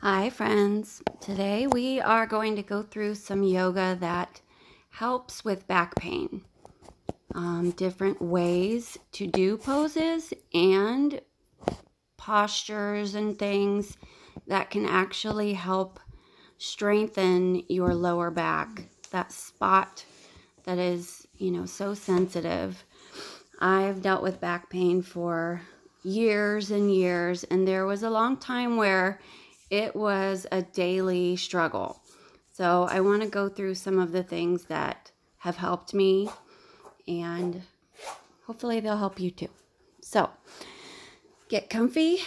Hi, friends. Today we are going to go through some yoga that helps with back pain. Um, different ways to do poses and postures and things that can actually help strengthen your lower back, that spot that is, you know, so sensitive. I've dealt with back pain for years and years, and there was a long time where it was a daily struggle. So I want to go through some of the things that have helped me and hopefully they'll help you too. So get comfy.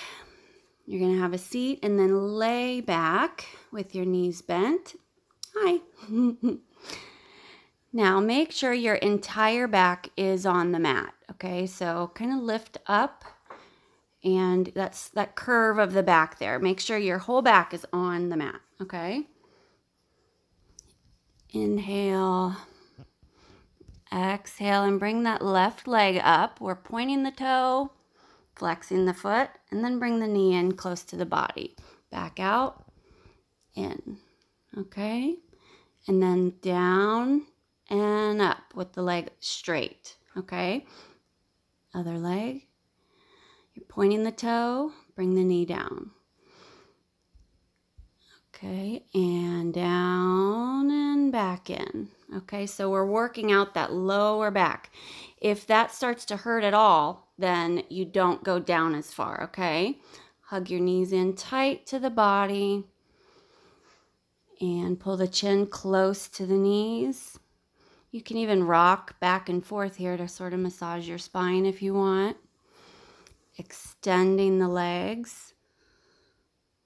You're going to have a seat and then lay back with your knees bent. Hi. now make sure your entire back is on the mat. Okay, so kind of lift up and that's that curve of the back there. Make sure your whole back is on the mat, okay? Inhale. Exhale and bring that left leg up. We're pointing the toe, flexing the foot, and then bring the knee in close to the body. Back out, in, okay? And then down and up with the leg straight, okay? Other leg pointing the toe, bring the knee down. Okay, and down and back in. Okay, so we're working out that lower back. If that starts to hurt at all, then you don't go down as far, okay? Hug your knees in tight to the body and pull the chin close to the knees. You can even rock back and forth here to sort of massage your spine if you want extending the legs.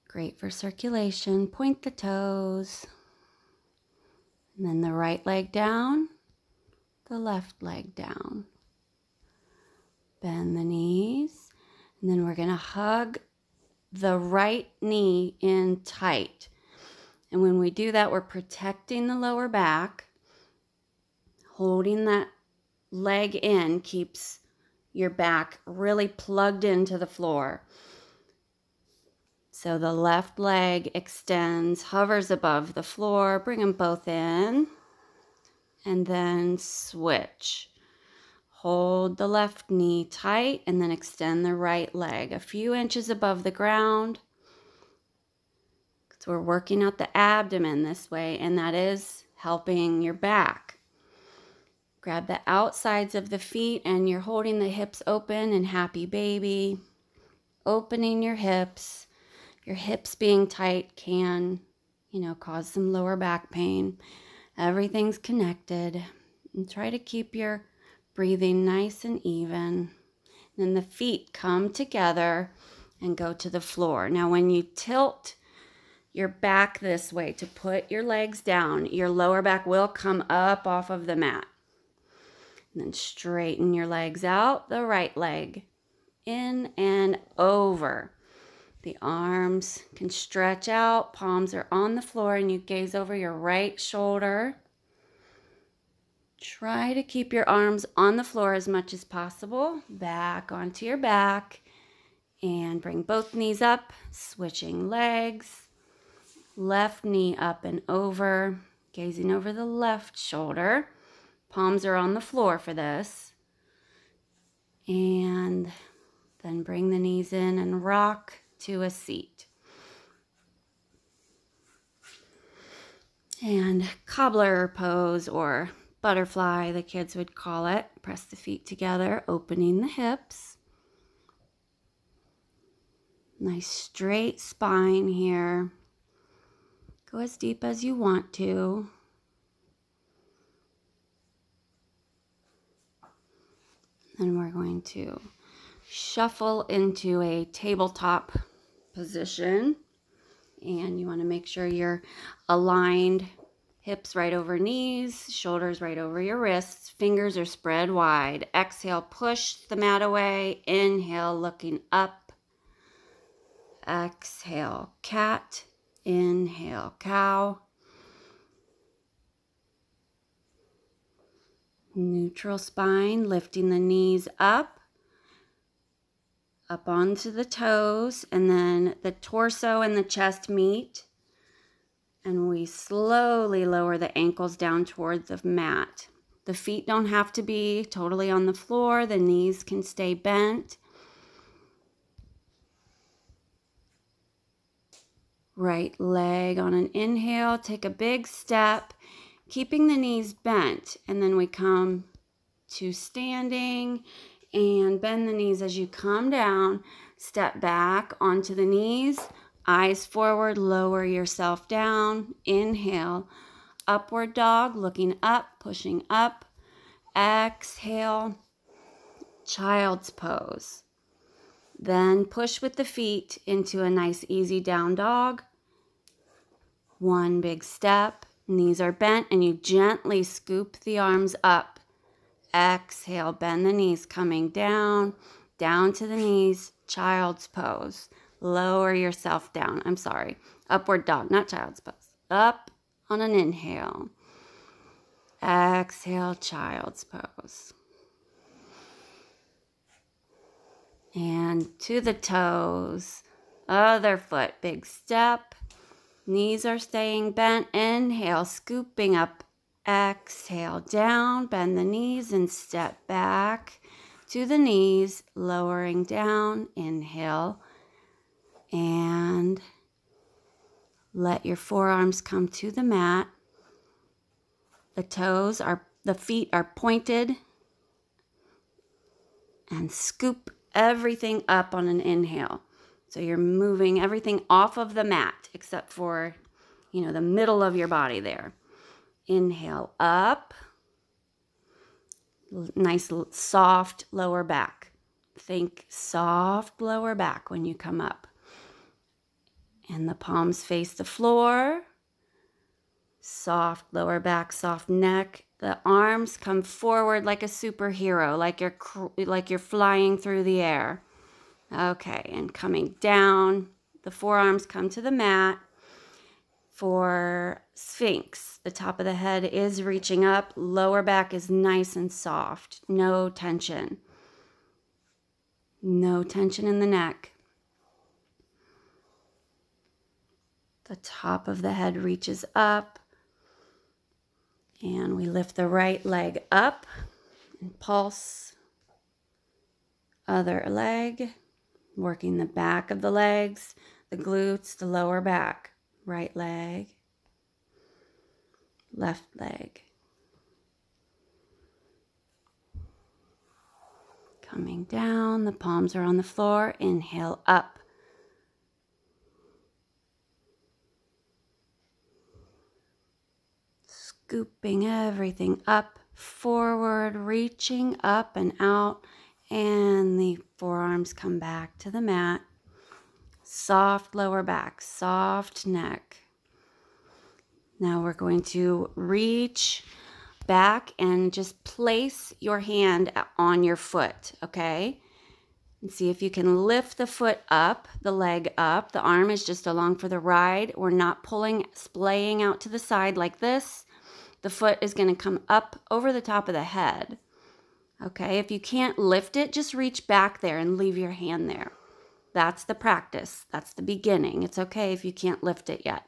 Great for circulation. Point the toes. And then the right leg down, the left leg down. Bend the knees. And then we're going to hug the right knee in tight. And when we do that, we're protecting the lower back. Holding that leg in keeps your back really plugged into the floor. So the left leg extends, hovers above the floor. Bring them both in. And then switch. Hold the left knee tight and then extend the right leg a few inches above the ground. So we're working out the abdomen this way, and that is helping your back. Grab the outsides of the feet and you're holding the hips open and happy baby. Opening your hips. Your hips being tight can, you know, cause some lower back pain. Everything's connected. And try to keep your breathing nice and even. And then the feet come together and go to the floor. Now, when you tilt your back this way to put your legs down, your lower back will come up off of the mat. And then straighten your legs out, the right leg in and over. The arms can stretch out, palms are on the floor, and you gaze over your right shoulder. Try to keep your arms on the floor as much as possible. Back onto your back. And bring both knees up, switching legs. Left knee up and over, gazing over the left shoulder. Palms are on the floor for this. And then bring the knees in and rock to a seat. And cobbler pose or butterfly, the kids would call it. Press the feet together, opening the hips. Nice straight spine here. Go as deep as you want to. Then we're going to shuffle into a tabletop position. And you want to make sure you're aligned, hips right over knees, shoulders right over your wrists, fingers are spread wide. Exhale, push the mat away. Inhale, looking up. Exhale, cat. Inhale, cow. Neutral spine, lifting the knees up. up onto the toes, and then the torso and the chest meet. And we slowly lower the ankles down toward the mat. The feet don't have to be totally on the floor, the knees can stay bent. Right leg on an inhale, take a big step, keeping the knees bent, and then we come to standing and bend the knees as you come down. Step back onto the knees, eyes forward, lower yourself down. Inhale, upward dog, looking up, pushing up. Exhale, child's pose. Then push with the feet into a nice easy down dog. One big step, knees are bent, and you gently scoop the arms up Exhale, bend the knees, coming down, down to the knees, child's pose. Lower yourself down. I'm sorry. Upward dog, not child's pose. Up on an inhale. Exhale, child's pose. And to the toes. Other foot, big step. Knees are staying bent. Inhale, scooping up Exhale down, bend the knees and step back to the knees, lowering down. Inhale and let your forearms come to the mat. The toes are, the feet are pointed and scoop everything up on an inhale. So you're moving everything off of the mat except for, you know, the middle of your body there. Inhale up. Nice soft lower back. Think soft lower back when you come up. And the palms face the floor. Soft lower back, soft neck. The arms come forward like a superhero, like you're like you're flying through the air. Okay, and coming down, the forearms come to the mat for Sphinx. The top of the head is reaching up, lower back is nice and soft, no tension. No tension in the neck. The top of the head reaches up, and we lift the right leg up and pulse. Other leg, working the back of the legs, the glutes, the lower back right leg, left leg. Coming down, the palms are on the floor. Inhale up. Scooping everything up, forward, reaching up and out, and the forearms come back to the mat soft lower back, soft neck. Now we're going to reach back and just place your hand on your foot, okay? And see if you can lift the foot up, the leg up. The arm is just along for the ride. We're not pulling, splaying out to the side like this. The foot is going to come up over the top of the head. Okay, if you can't lift it, just reach back there and leave your hand there. That's the practice. That's the beginning. It's okay if you can't lift it yet.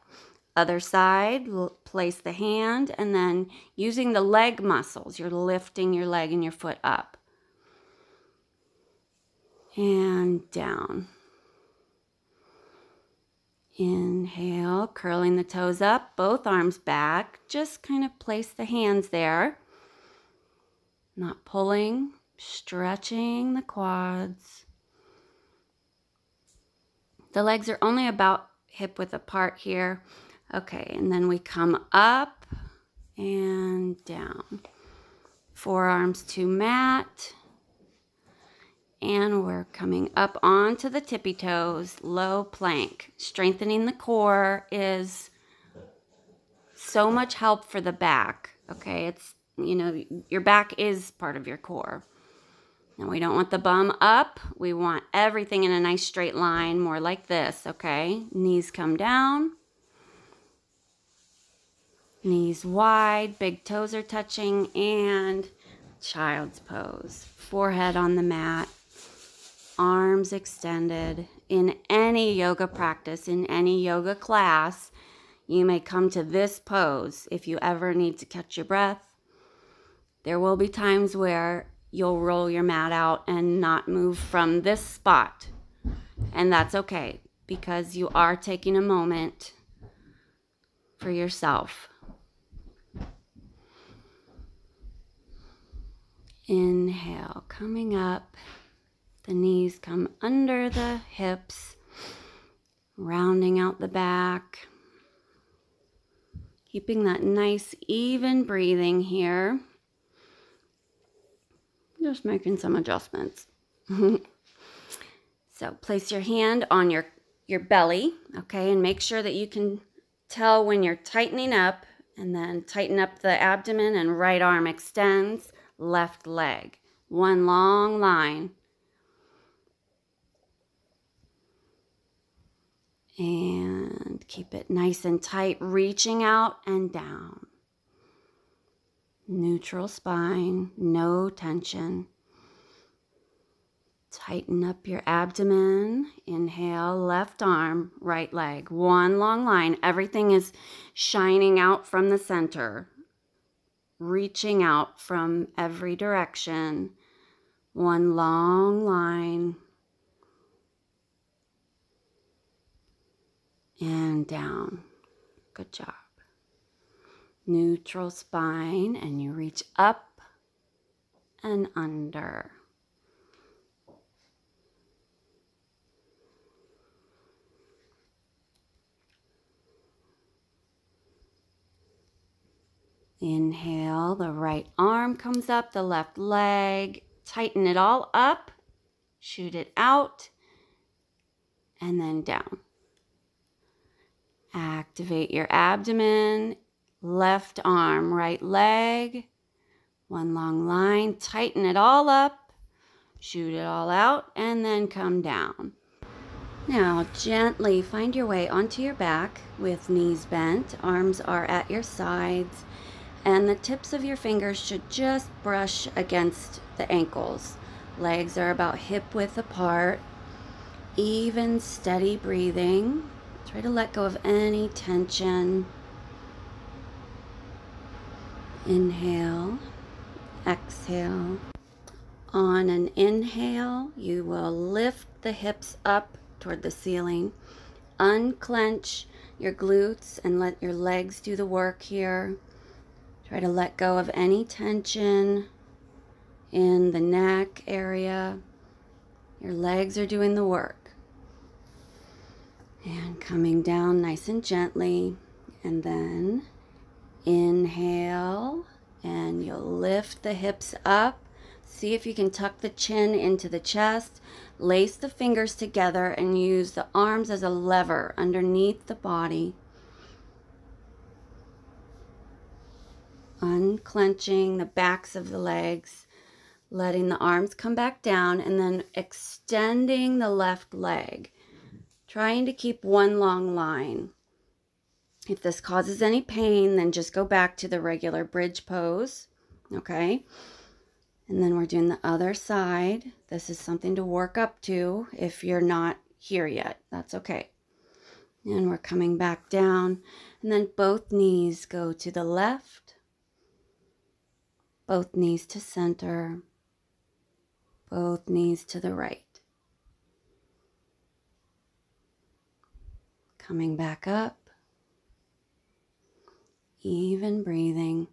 Other side, place the hand and then using the leg muscles, you're lifting your leg and your foot up. And down. Inhale, curling the toes up, both arms back. Just kind of place the hands there. Not pulling, stretching the quads. The legs are only about hip width apart here. Okay, and then we come up and down. Forearms to mat. And we're coming up onto the tippy toes, low plank. Strengthening the core is so much help for the back. Okay, it's, you know, your back is part of your core. Now we don't want the bum up. We want everything in a nice straight line, more like this, okay? Knees come down. Knees wide, big toes are touching, and child's pose. Forehead on the mat. arms extended. In any yoga practice, in any yoga class, you may come to this pose if you ever need to catch your breath. There will be times where you'll roll your mat out and not move from this spot. And that's okay because you are taking a moment for yourself. Inhale, coming up. The knees come under the hips, rounding out the back. Keeping that nice, even breathing here. Just making some adjustments. so place your hand on your, your belly, okay, and make sure that you can tell when you're tightening up and then tighten up the abdomen and right arm extends, left leg. One long line. And keep it nice and tight, reaching out and down. Neutral spine, no tension. Tighten up your abdomen. Inhale, left arm, right leg. One long line. Everything is shining out from the center, reaching out from every direction. One long line. And down. Good job neutral spine and you reach up and under. Inhale, the right arm comes up, the left leg. Tighten it all up, shoot it out, and then down. Activate your abdomen left arm, right leg, one long line, tighten it all up, shoot it all out, and then come down. Now, gently find your way onto your back with knees bent, arms are at your sides, and the tips of your fingers should just brush against the ankles. Legs are about hip width apart. Even, steady breathing. Try to let go of any tension. Inhale, exhale. On an inhale, you will lift the hips up toward the ceiling. Unclench your glutes and let your legs do the work here. Try to let go of any tension in the neck area. Your legs are doing the work. And coming down nice and gently. And then Inhale, and you'll lift the hips up. See if you can tuck the chin into the chest. Lace the fingers together and use the arms as a lever underneath the body. Unclenching the backs of the legs, letting the arms come back down, and then extending the left leg. Trying to keep one long line. If this causes any pain, then just go back to the regular bridge pose, okay? And then we're doing the other side. This is something to work up to if you're not here yet. That's okay. And we're coming back down. And then both knees go to the left, both knees to center, both knees to the right. Coming back up even breathing,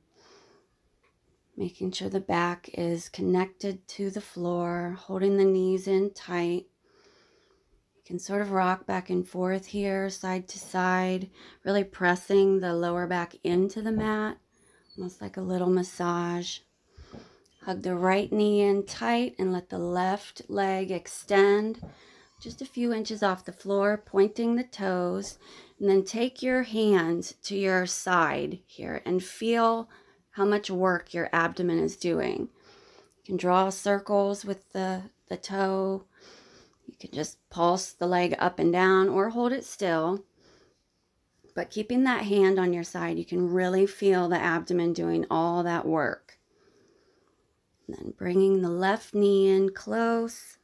making sure the back is connected to the floor, holding the knees in tight. You can sort of rock back and forth here, side to side, really pressing the lower back into the mat, almost like a little massage. Hug the right knee in tight and let the left leg extend just a few inches off the floor, pointing the toes. And then take your hand to your side here and feel how much work your abdomen is doing. You can draw circles with the, the toe. You can just pulse the leg up and down or hold it still. But keeping that hand on your side, you can really feel the abdomen doing all that work. And then bringing the left knee in close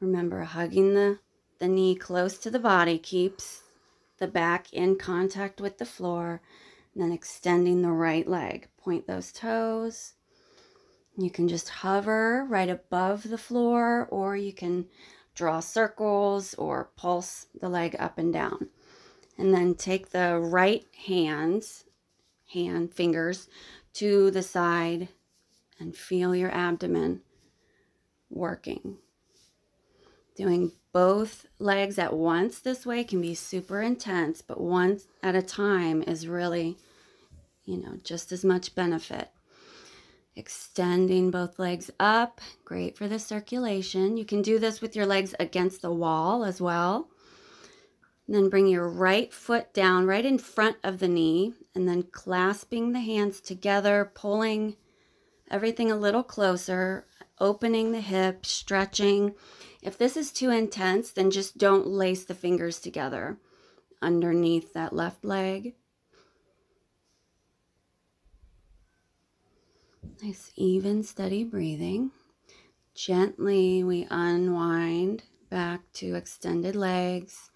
Remember, hugging the, the knee close to the body keeps the back in contact with the floor. And then extending the right leg. Point those toes. You can just hover right above the floor, or you can draw circles or pulse the leg up and down. And then take the right hands, hand, fingers to the side and feel your abdomen working. Doing both legs at once this way can be super intense, but one at a time is really, you know, just as much benefit. Extending both legs up, great for the circulation. You can do this with your legs against the wall as well. And then bring your right foot down right in front of the knee and then clasping the hands together, pulling everything a little closer, opening the hip, stretching. If this is too intense, then just don't lace the fingers together underneath that left leg. Nice, even, steady breathing. Gently, we unwind back to extended legs.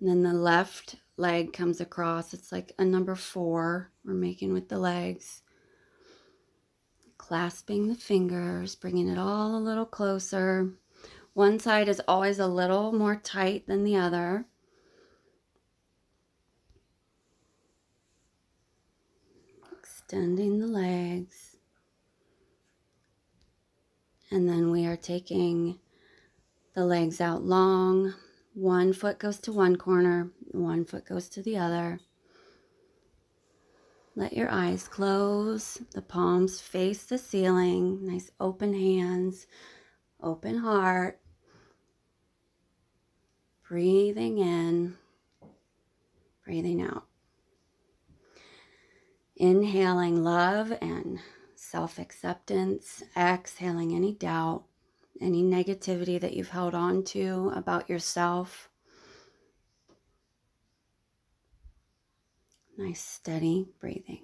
And then the left leg comes across. It's like a number four we're making with the legs clasping the fingers, bringing it all a little closer. One side is always a little more tight than the other. Extending the legs. And then we are taking the legs out long. One foot goes to one corner, one foot goes to the other. Let your eyes close, the palms face the ceiling, nice open hands, open heart. Breathing in, breathing out. Inhaling love and self acceptance, exhaling any doubt, any negativity that you've held on to about yourself. Nice steady breathing.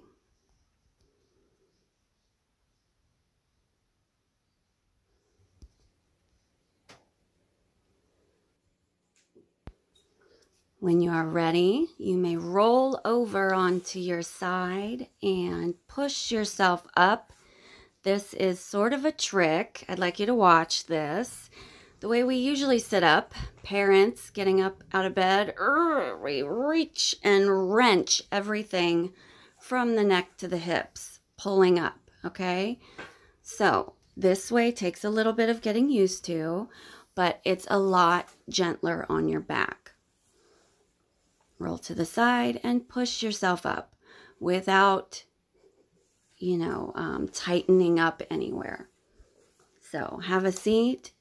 When you are ready, you may roll over onto your side and push yourself up. This is sort of a trick. I'd like you to watch this. The way we usually sit up, parents getting up out of bed, we reach and wrench everything from the neck to the hips, pulling up, okay? So this way takes a little bit of getting used to, but it's a lot gentler on your back. Roll to the side and push yourself up without, you know, um, tightening up anywhere. So have a seat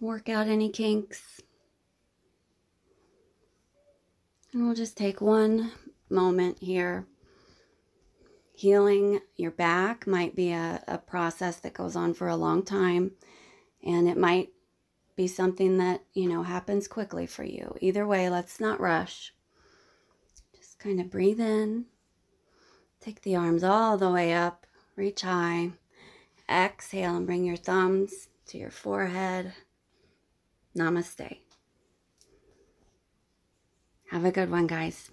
work out any kinks. And we'll just take one moment here. Healing your back might be a, a process that goes on for a long time, and it might be something that, you know, happens quickly for you. Either way, let's not rush. Just kind of breathe in. Take the arms all the way up, reach high. Exhale and bring your thumbs to your forehead. Namaste. Have a good one, guys.